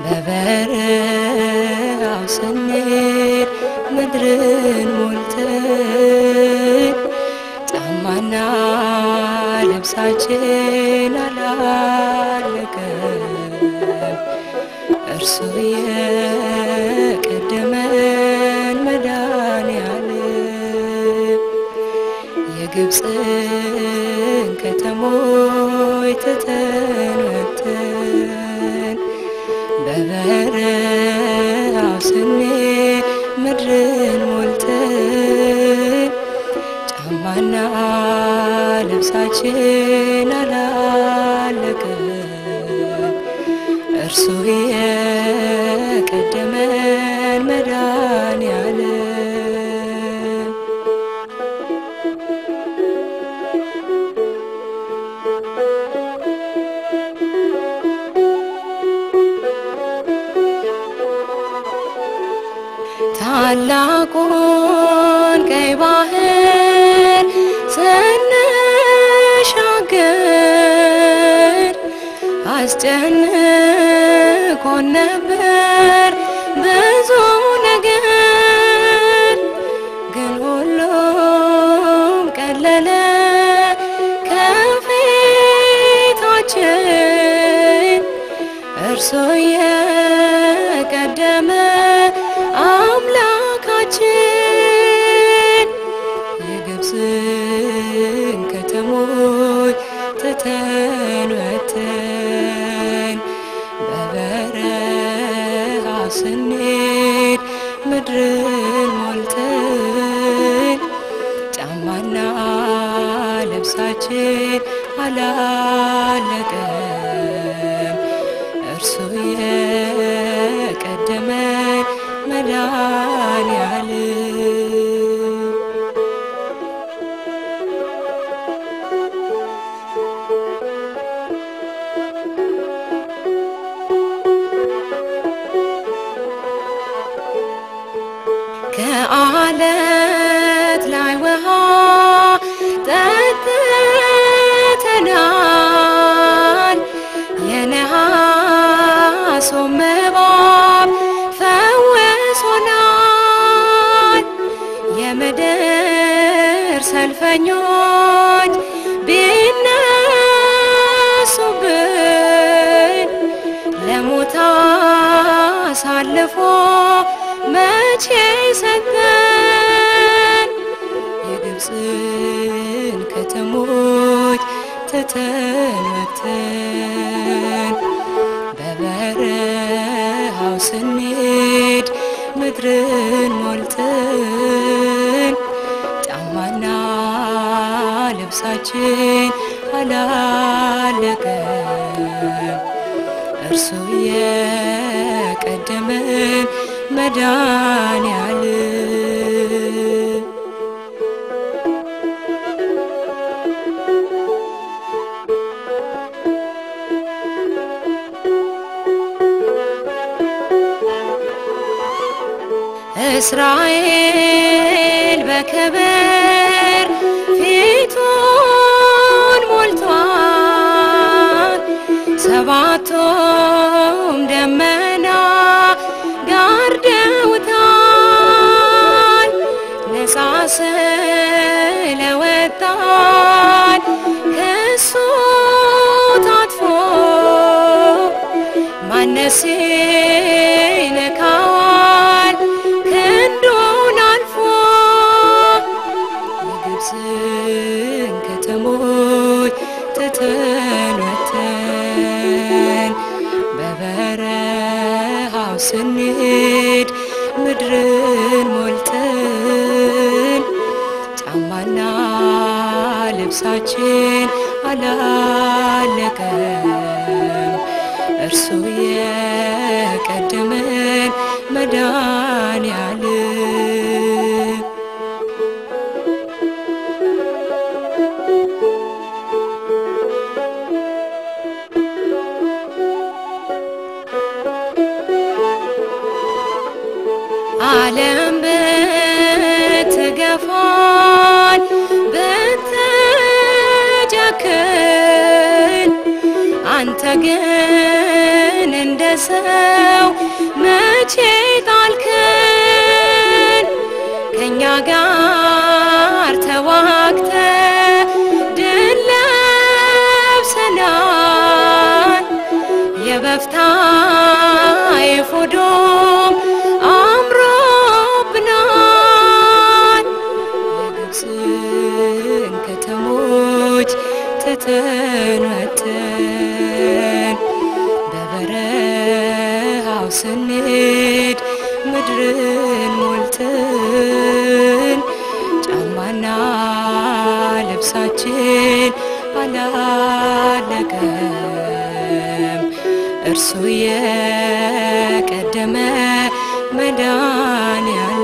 በበረሃው ስንሄድ ምድርን ሞልተን ጫማና ልብሳችን አላለቀም። እርሱ የቀደመን መድኃኔዓለም የግብፅን ከተሞች ትተን ወጥተን በበረሃው ስንሄድ ምድርን ሞልተን ጫማና ልብሳችን አላለቀም። እርሱ የቀደመን ታላቁን ቀይ ባህር ስንሻገር አስጨንቆን ነበር ብዙ ነገር፣ ግን ሁሉም ቀለለ ከፊታችን እርሱ የቀደመ ወጥተን በበረሃ ስንሄድ ምድርን ሞልተን ጫማና ልብሳችን አላለቀም። እርሱ የቀደመን መድኃኒዓለም ከአለት ላይ ውሃ ጠጥተናል። የነሐሱም እባብ ፈውሶናል። የምድር ሰልፈኞች ቢነሱብን ለሞት አሳልፎ መቼ ሰጠን? የግብፅን ከተሞች ወጥተን በበረሃው ስንሄድ ምድርን ሞልተን። ጫማና ልብሳችን አላለቀም። እርሱ የቀደመን መድኃኒዓለም እስራኤል በክብር ፊቱን ሞልቷል። ሰባቱም ደመና ማነስ ይነካዋል ክንዱን አልፎ የግብፅን ከተሞች ትተን ወጥተን በበረሃው ስንሄድ ምድርን ሞልተን ጫማና ልብሳችን አላለቀም እርሱ የቀደመን መድኃኒዓለም ኤፉዱም አምሮብናል። የግብፅን ከተሞች ትተን በበረሃው ስንሄድ ምድርን ሞልትን ጫማና ልብሳችን አላለቀም። እርሱ የቀደመ መድኃኔዓለም